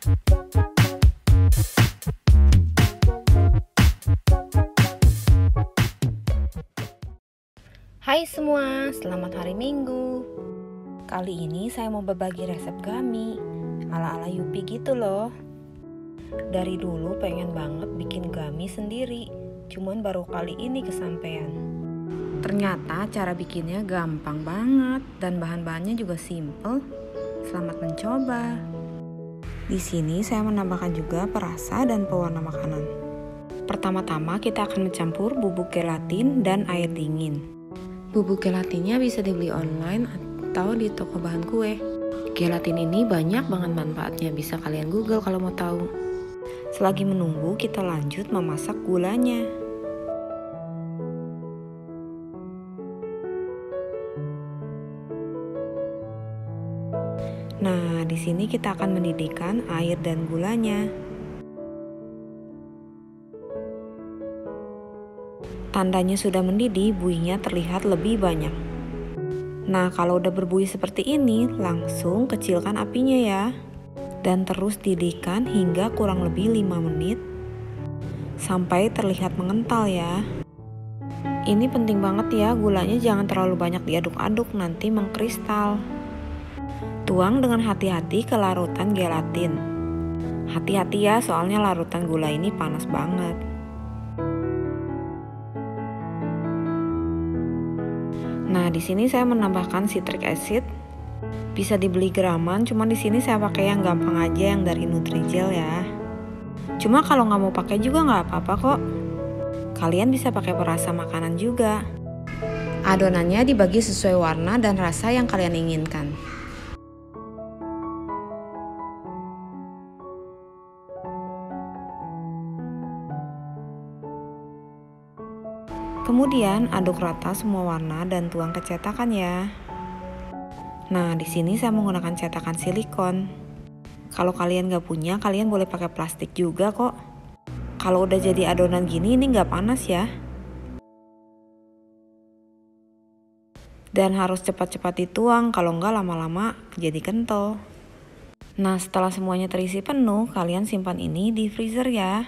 Hai semua, selamat hari Minggu. Kali ini saya mau berbagi resep gami ala-ala Yupi gitu loh. Dari dulu pengen banget bikin gami sendiri, cuman baru kali ini kesampaian. Ternyata cara bikinnya gampang banget dan bahan-bahannya juga simple. Selamat mencoba. Di sini saya menambahkan juga perasa dan pewarna makanan. Pertama-tama kita akan mencampur bubuk gelatin dan air dingin. Bubuk gelatinnya bisa dibeli online atau di toko bahan kue. Gelatin ini banyak banget manfaatnya, bisa kalian google kalau mau tahu. Selagi menunggu, kita lanjut memasak gulanya. Nah, di sini kita akan mendidihkan air dan gulanya. Tandanya sudah mendidih, buihnya terlihat lebih banyak. Nah, kalau udah berbuih seperti ini, langsung kecilkan apinya ya. Dan terus didihkan hingga kurang lebih 5 menit sampai terlihat mengental ya. Ini penting banget ya, gulanya jangan terlalu banyak diaduk-aduk nanti mengkristal. Tuang dengan hati-hati ke larutan gelatin. Hati-hati ya, soalnya larutan gula ini panas banget. Nah, di sini saya menambahkan citric acid. Bisa dibeli graman, cuma di sini saya pakai yang gampang aja yang dari Nutrijel ya. Cuma kalau nggak mau pakai juga nggak apa-apa kok. Kalian bisa pakai perasa makanan juga. Adonannya dibagi sesuai warna dan rasa yang kalian inginkan. Kemudian aduk rata semua warna dan tuang ke cetakan ya. Nah, di sini saya menggunakan cetakan silikon. Kalau kalian gak punya, kalian boleh pakai plastik juga kok. Kalau udah jadi adonan gini, ini gak panas ya. Dan harus cepat-cepat dituang, kalau nggak lama-lama jadi kental. Nah, setelah semuanya terisi penuh, kalian simpan ini di freezer ya.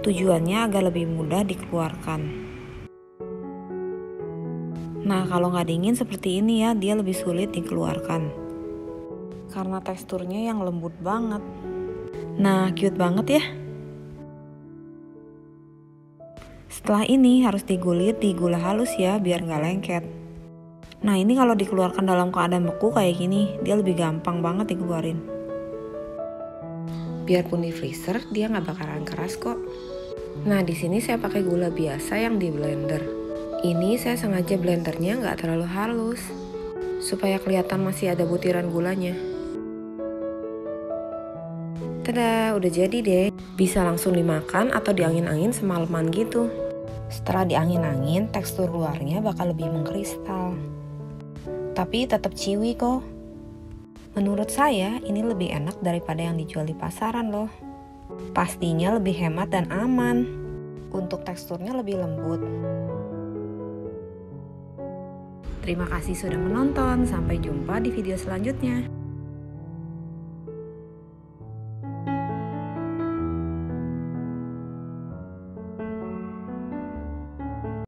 Tujuannya agar lebih mudah dikeluarkan. Nah, kalau nggak dingin seperti ini ya, dia lebih sulit dikeluarkan. Karena teksturnya yang lembut banget. Nah, cute banget ya. Setelah ini harus digulit di gula halus ya, biar nggak lengket. Nah, ini kalau dikeluarkan dalam keadaan beku kayak gini, dia lebih gampang banget dikeluarin. Biarpun di freezer, dia nggak bakaran keras kok. Nah, di sini saya pakai gula biasa yang di blender. Ini saya sengaja blendernya nggak terlalu halus, supaya kelihatan masih ada butiran gulanya. Tada, udah jadi deh. Bisa langsung dimakan atau diangin-angin semalaman gitu. Setelah diangin-angin, tekstur luarnya bakal lebih mengkristal. Tapi tetap ciwi kok. Menurut saya, ini lebih enak daripada yang dijual di pasaran loh. Pastinya lebih hemat dan aman. Untuk teksturnya lebih lembut. Terima kasih sudah menonton, sampai jumpa di video selanjutnya.